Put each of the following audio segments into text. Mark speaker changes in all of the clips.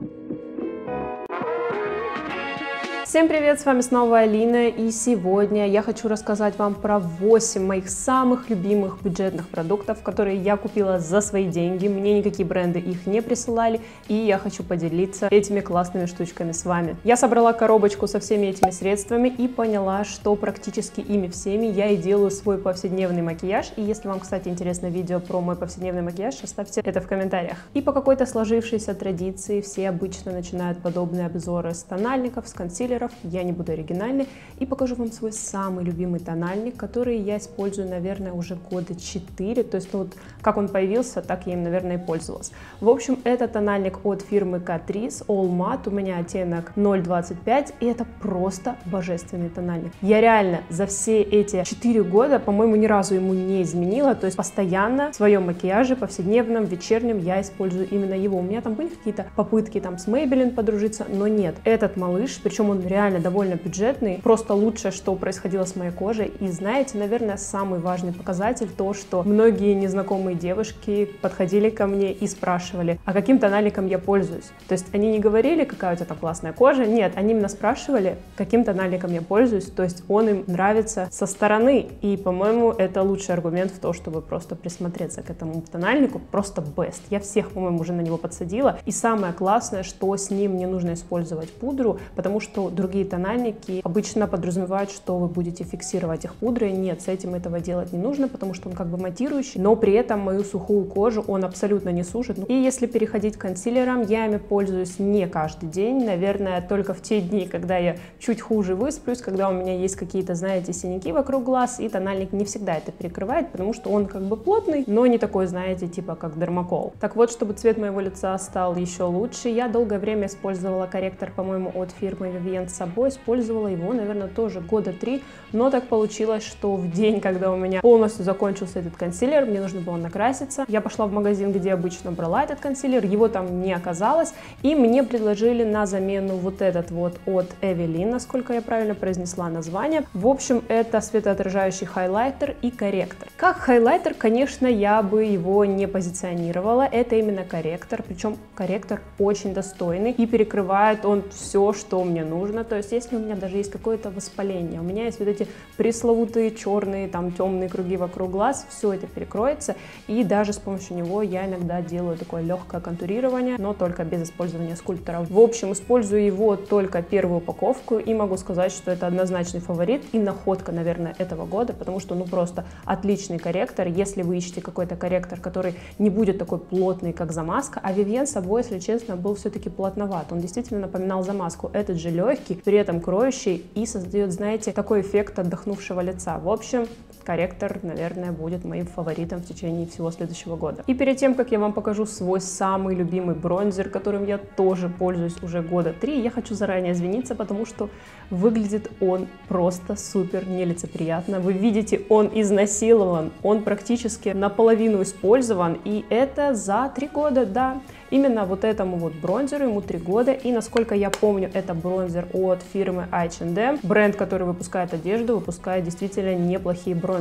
Speaker 1: thank you. Всем привет, с вами снова Алина, и сегодня я хочу рассказать вам про 8 моих самых любимых бюджетных продуктов, которые я купила за свои деньги, мне никакие бренды их не присылали, и я хочу поделиться этими классными штучками с вами. Я собрала коробочку со всеми этими средствами и поняла, что практически ими всеми я и делаю свой повседневный макияж, и если вам, кстати, интересно видео про мой повседневный макияж, оставьте это в комментариях. И по какой-то сложившейся традиции все обычно начинают подобные обзоры с тональников, с консилеров, консилеров, я не буду оригинальной, и покажу вам свой самый любимый тональник, который я использую, наверное, уже года 4, то есть, вот, как он появился, так я им, наверное, и пользовалась. В общем, это тональник от фирмы Catrice All Matte, у меня оттенок 0,25, и это просто божественный тональник. Я реально за все эти 4 года, по-моему, ни разу ему не изменила, то есть постоянно в своем макияже, повседневном, вечернем, я использую именно его. У меня там были какие-то попытки там с Maybelline подружиться, но нет. Этот малыш, причем он реально довольно бюджетный, просто лучшее, что происходило с моей кожей. И знаете, наверное, самый важный показатель то, что многие незнакомые девушки подходили ко мне и спрашивали, а каким тональником я пользуюсь. То есть они не говорили, какая у тебя там классная кожа, нет, они именно спрашивали, каким тональником я пользуюсь, то есть он им нравится со стороны. И, по-моему, это лучший аргумент в то, чтобы просто присмотреться к этому тональнику, просто best. Я всех, по-моему, уже на него подсадила. И самое классное, что с ним не нужно использовать пудру, потому что другие тональники обычно подразумевают, что вы будете фиксировать их пудрой. Нет, с этим этого делать не нужно, потому что он как бы матирующий, но при этом мою сухую кожу он абсолютно не сушит. И если переходить к консилерам, я ими пользуюсь не каждый день, наверное, только в те дни, когда я чуть хуже высплюсь, когда у меня есть какие-то, знаете, синяки вокруг глаз, и тональник не всегда это перекрывает, потому что он как бы плотный, но не такой, знаете, типа как дермакол. Так вот, чтобы цвет моего лица стал еще лучше, я долгое время использовала корректор, по-моему, от фирмы Vivienne с собой, использовала его, наверное, тоже года три, но так получилось, что в день, когда у меня полностью закончился этот консилер, мне нужно было накраситься, я пошла в магазин, где обычно брала этот консилер, его там не оказалось, и мне предложили на замену вот этот вот от Эвелин, насколько я правильно произнесла название. В общем, это светоотражающий хайлайтер и корректор. Как хайлайтер, конечно, я бы его не позиционировала, это именно корректор, причем корректор очень достойный и перекрывает он все, что мне нужно, то есть если у меня даже есть какое-то воспаление, у меня есть вот эти пресловутые черные, там, темные круги вокруг глаз, все это перекроется, и даже с помощью него я иногда делаю такое легкое контурирование, но только без использования скульптора. В общем, использую его только первую упаковку, и могу сказать, что это однозначный фаворит и находка, наверное, этого года, потому что, ну, просто отличный корректор. Если вы ищете какой-то корректор, который не будет такой плотный, как замазка, а Vivienne собой, если честно, был все-таки плотноват. Он действительно напоминал замазку. Этот же легкий, при этом кроющий и создает, знаете, такой эффект отдохнувшего лица. В общем, корректор, наверное, будет моим фаворитом в течение всего следующего года. И перед тем, как я вам покажу свой самый любимый бронзер, которым я тоже пользуюсь уже года три, я хочу заранее извиниться, потому что выглядит он просто супер нелицеприятно. Вы видите, он изнасилован, он практически наполовину использован, и это за три года, да. Именно вот этому вот бронзеру ему 3 года, и насколько я помню, это бронзер от фирмы H&M, бренд, который выпускает одежду, выпускает действительно неплохие бронзеры.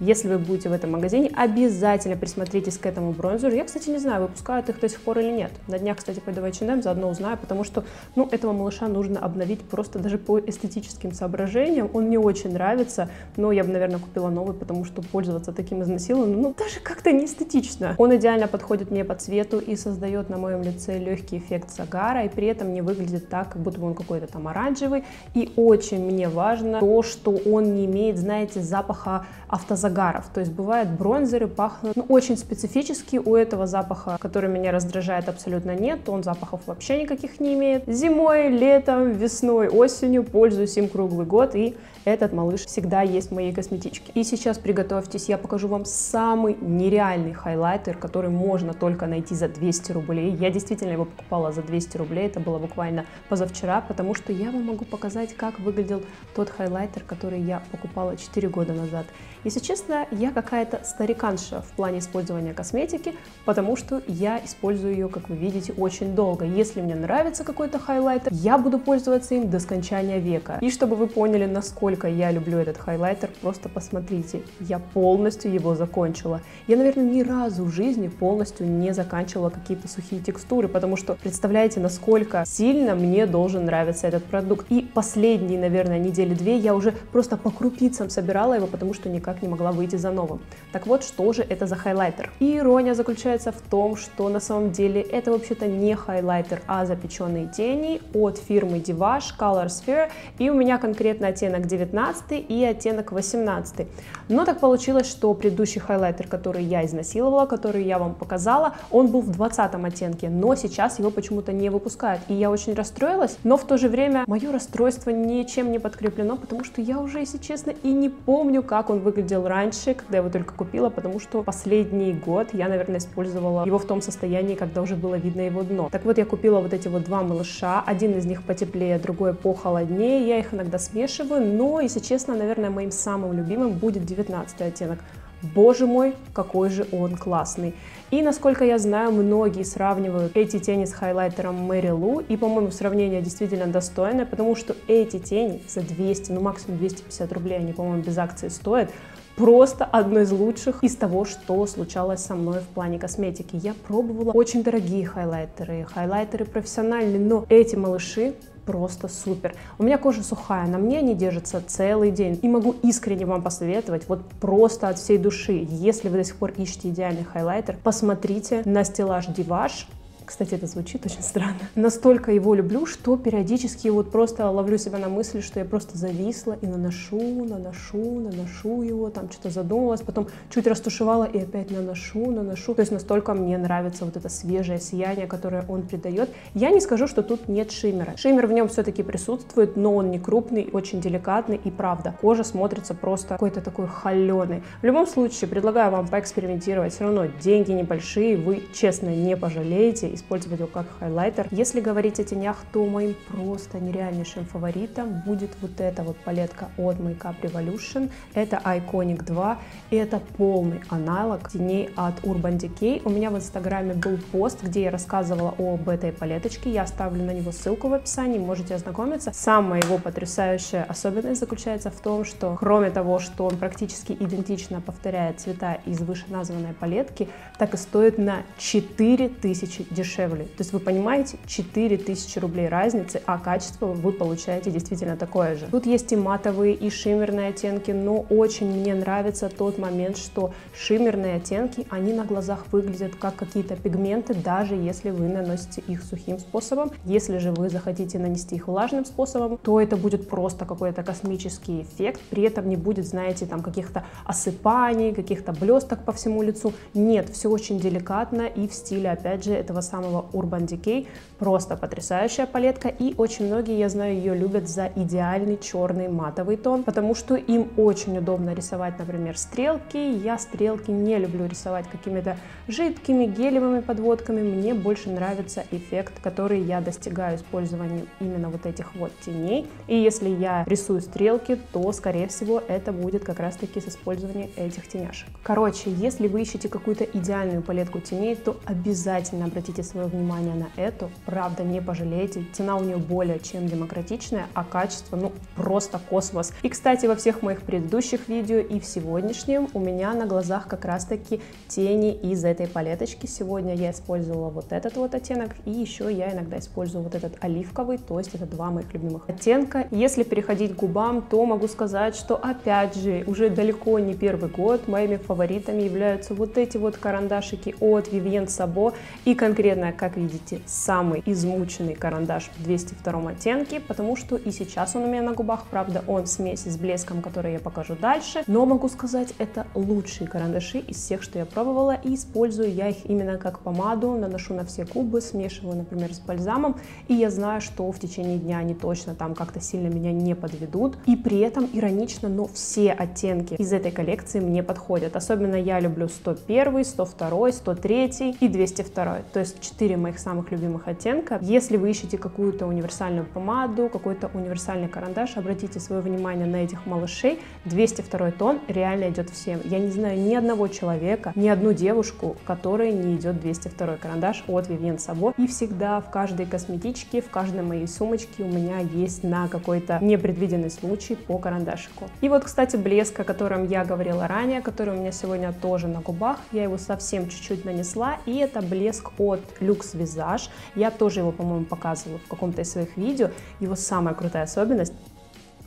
Speaker 1: Если вы будете в этом магазине, обязательно присмотритесь к этому бронзеру. Я, кстати, не знаю, выпускают их до сих пор или нет. На днях, кстати, пойду в H&M, заодно узнаю, потому что, ну, этого малыша нужно обновить просто даже по эстетическим соображениям. Он мне очень нравится, но я бы, наверное, купила новый, потому что пользоваться таким изнасилованным, ну, даже как-то не эстетично. Он идеально подходит мне по цвету и создает на моем лице легкий эффект загара и при этом не выглядит так, как будто бы он какой-то там оранжевый. И очень мне важно то, что он не имеет, знаете, запаха автозагаров. То есть бывают бронзеры пахнут ну, очень специфически. У этого запаха, который меня раздражает, абсолютно нет. Он запахов вообще никаких не имеет. Зимой, летом, весной, осенью пользуюсь им круглый год. И этот малыш всегда есть в моей косметичке. И сейчас приготовьтесь, я покажу вам самый нереальный хайлайтер, который можно только найти за 200 рублей. Я действительно его покупала за 200 рублей, это было буквально позавчера, потому что я вам могу показать, как выглядел тот хайлайтер, который я покупала 4 года назад. Если честно, я какая-то стариканша в плане использования косметики, потому что я использую ее, как вы видите, очень долго. Если мне нравится какой-то хайлайтер, я буду пользоваться им до скончания века. И чтобы вы поняли, насколько я люблю этот хайлайтер, просто посмотрите, я полностью его закончила. Я, наверное, ни разу в жизни полностью не заканчивала какие-то сухие текстуры, потому что представляете, насколько сильно мне должен нравиться этот продукт. И последние, наверное, недели две я уже просто по крупицам собирала его, потому что никак не могла выйти за новым. Так вот, что же это за хайлайтер? И ирония заключается в том, что на самом деле это вообще-то не хайлайтер, а запеченные тени от фирмы Divage Color Sphere. И у меня конкретно оттенок 19 и оттенок 18. Но так получилось, что предыдущий хайлайтер, который я изнасиловала, который я вам показала, он был в 20 оттенке, но сейчас его почему-то не выпускают. И я очень расстроилась, но в то же время мое расстройство ничем не подкреплено, потому что я уже, если честно, и не помню, как он выглядел раньше, когда я его только купила, потому что последний год я, наверное, использовала его в том состоянии, когда уже было видно его дно. Так вот, я купила вот эти вот два малыша, один из них потеплее, другой похолоднее, я их иногда смешиваю, но, если честно, наверное, моим самым любимым будет 19 оттенок. Боже мой, какой же он классный. И, насколько я знаю, многие сравнивают эти тени с хайлайтером Мэри Лу, и, по-моему, сравнение действительно достойное, потому что эти тени за 200, ну максимум 250 рублей, они, по-моему, без акции стоят, просто одно из лучших из того, что случалось со мной в плане косметики. Я пробовала очень дорогие хайлайтеры, хайлайтеры профессиональные, но эти малыши просто супер. У меня кожа сухая, на мне они держатся целый день. И могу искренне вам посоветовать, вот просто от всей души, если вы до сих пор ищете идеальный хайлайтер, посмотрите на стеллаж Divage, кстати, это звучит очень странно. Настолько его люблю, что периодически вот просто ловлю себя на мысли, что я просто зависла и наношу, наношу, наношу его, там что-то задумалась, потом чуть растушевала и опять наношу, наношу. То есть настолько мне нравится вот это свежее сияние, которое он придает. Я не скажу, что тут нет шиммера. Шиммер в нем все-таки присутствует, но он не крупный, очень деликатный и правда. Кожа смотрится просто какой-то такой холеный. В любом случае, предлагаю вам поэкспериментировать. Все равно деньги небольшие, вы честно не пожалеете использовать его как хайлайтер. Если говорить о тенях, то моим просто нереальнейшим фаворитом будет вот эта вот палетка от Makeup Revolution. Это Iconic 2, и это полный аналог теней от Urban Decay. У меня в инстаграме был пост, где я рассказывала об этой палеточке, я оставлю на него ссылку в описании, можете ознакомиться. Самая его потрясающая особенность заключается в том, что кроме того, что он практически идентично повторяет цвета из вышеназванной палетки, так и стоит на 4000 дешевле дешевле. То есть вы понимаете, 4000 рублей разницы, а качество вы получаете действительно такое же. Тут есть и матовые, и шиммерные оттенки, но очень мне нравится тот момент, что шиммерные оттенки, они на глазах выглядят как какие-то пигменты, даже если вы наносите их сухим способом. Если же вы захотите нанести их влажным способом, то это будет просто какой-то космический эффект, при этом не будет, знаете, там каких-то осыпаний, каких-то блесток по всему лицу. Нет, все очень деликатно и в стиле, опять же, этого самого Urban Decay. Просто потрясающая палетка, и очень многие, я знаю, ее любят за идеальный черный матовый тон, потому что им очень удобно рисовать, например, стрелки. Я стрелки не люблю рисовать какими-то жидкими гелевыми подводками. Мне больше нравится эффект, который я достигаю использованием именно вот этих вот теней. И если я рисую стрелки, то, скорее всего, это будет как раз-таки с использованием этих теняшек. Короче, если вы ищете какую-то идеальную палетку теней, то обязательно обратите свое внимание на эту. Правда, не пожалеете. Цена у нее более чем демократичная, а качество, ну, просто космос. И, кстати, во всех моих предыдущих видео и в сегодняшнем у меня на глазах как раз-таки тени из этой палеточки. Сегодня я использовала вот этот вот оттенок, и еще я иногда использую вот этот оливковый, то есть это два моих любимых оттенка. Если переходить к губам, то могу сказать, что опять же, уже далеко не первый год моими фаворитами являются вот эти вот карандашики от Vivienne Sabo, и конкретно Наверное, как видите, самый измученный карандаш в 202 оттенке, потому что и сейчас он у меня на губах, правда, он в смеси с блеском, который я покажу дальше, но могу сказать, это лучшие карандаши из всех, что я пробовала, и использую я их именно как помаду, наношу на все губы, смешиваю, например, с бальзамом, и я знаю, что в течение дня они точно там как-то сильно меня не подведут, и при этом, иронично, но все оттенки из этой коллекции мне подходят, особенно я люблю 101, 102, 103 и 202, то есть 4 моих самых любимых оттенка. Если вы ищете какую-то универсальную помаду, какой-то универсальный карандаш, обратите свое внимание на этих малышей. 202 тон реально идет всем. Я не знаю ни одного человека, ни одну девушку, которой не идет 202 карандаш от Vivienne Sabo. И всегда в каждой косметичке, в каждой моей сумочке у меня есть на какой-то непредвиденный случай по карандашику. И вот, кстати, блеск, о котором я говорила ранее, который у меня сегодня тоже на губах, я его совсем чуть-чуть нанесла, и это блеск от Luxe Visage. Я тоже его, по-моему, показывала в каком-то из своих видео. Его самая крутая особенность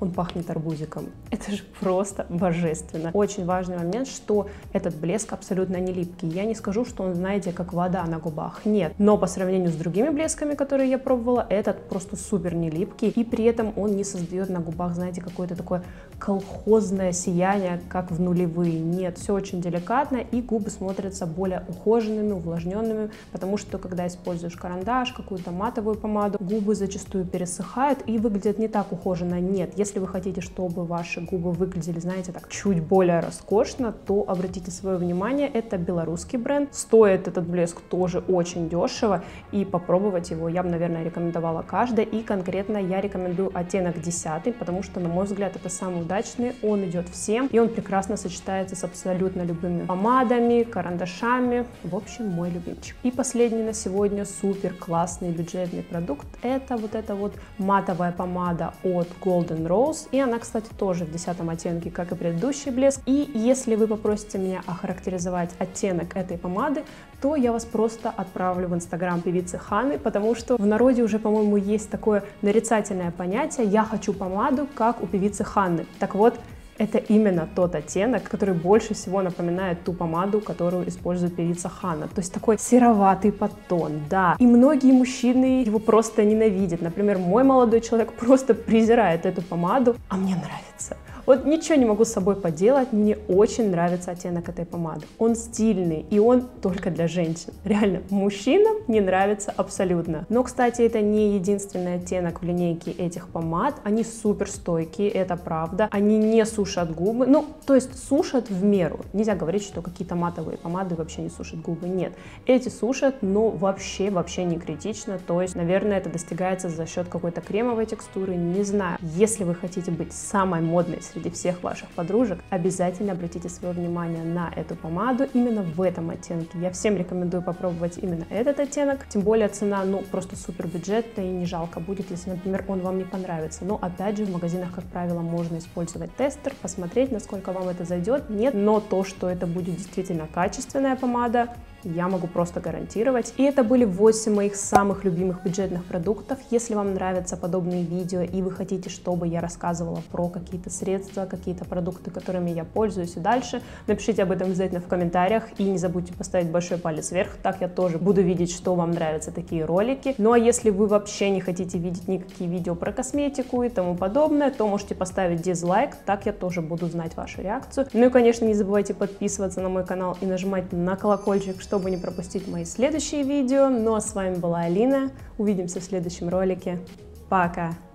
Speaker 1: он пахнет арбузиком. Это же просто божественно. Очень важный момент, что этот блеск абсолютно не липкий. Я не скажу, что он, знаете, как вода на губах. Нет. Но по сравнению с другими блесками, которые я пробовала, этот просто супер не липкий. И при этом он не создает на губах, знаете, какое-то такое колхозное сияние, как в нулевые. Нет, все очень деликатно, и губы смотрятся более ухоженными, увлажненными, потому что, когда используешь карандаш, какую-то матовую помаду, губы зачастую пересыхают и выглядят не так ухоженно. Нет, если вы хотите, чтобы ваши губы выглядели, знаете, так чуть более роскошно, то обратите свое внимание, это белорусский бренд. Стоит этот блеск тоже очень дешево, и попробовать его я бы, наверное, рекомендовала каждой. И конкретно я рекомендую оттенок 10, потому что, на мой взгляд, это самый удачный, он идет всем, и он прекрасно сочетается с абсолютно любыми помадами, карандашами. В общем, мой любимчик. И последний на сегодня супер классный бюджетный продукт, это вот эта вот матовая помада от Golden Rose Rose. И она, кстати, тоже в десятом оттенке, как и предыдущий блеск. И если вы попросите меня охарактеризовать оттенок этой помады, то я вас просто отправлю в инстаграм певицы Ханы, потому что в народе уже, по-моему, есть такое нарицательное понятие «я хочу помаду, как у певицы Ханны». Так вот, это именно тот оттенок, который больше всего напоминает ту помаду, которую использует певица Хана. То есть такой сероватый подтон, да. И многие мужчины его просто ненавидят. Например, мой молодой человек просто презирает эту помаду, а мне нравится. Вот ничего не могу с собой поделать, мне очень нравится оттенок этой помады. Он стильный, и он только для женщин. Реально, мужчинам не нравится абсолютно. Но, кстати, это не единственный оттенок в линейке этих помад. Они супер стойкие, это правда. Они не сушат губы. Ну, то есть сушат в меру. Нельзя говорить, что какие-то матовые помады вообще не сушат губы. Нет. Эти сушат, но вообще, вообще не критично. То есть, наверное, это достигается за счет какой-то кремовой текстуры. Не знаю. Если вы хотите быть самой модной среди среди всех ваших подружек, обязательно обратите свое внимание на эту помаду именно в этом оттенке. Я всем рекомендую попробовать именно этот оттенок, тем более цена, ну, просто супер бюджетная и не жалко будет, если, например, он вам не понравится. Но, опять же, в магазинах, как правило, можно использовать тестер, посмотреть, насколько вам это зайдет. Нет, но то, что это будет действительно качественная помада, я могу просто гарантировать. И это были 8 моих самых любимых бюджетных продуктов. Если вам нравятся подобные видео и вы хотите, чтобы я рассказывала про какие-то средства, какие-то продукты, которыми я пользуюсь и дальше, напишите об этом обязательно в комментариях и не забудьте поставить большой палец вверх, так я тоже буду видеть, что вам нравятся такие ролики. Ну а если вы вообще не хотите видеть никакие видео про косметику и тому подобное, то можете поставить дизлайк, так я тоже буду знать вашу реакцию. Ну и конечно не забывайте подписываться на мой канал и нажимать на колокольчик, чтобы не пропустить мои следующие видео. Ну а с вами была Алина. Увидимся в следующем ролике. Пока!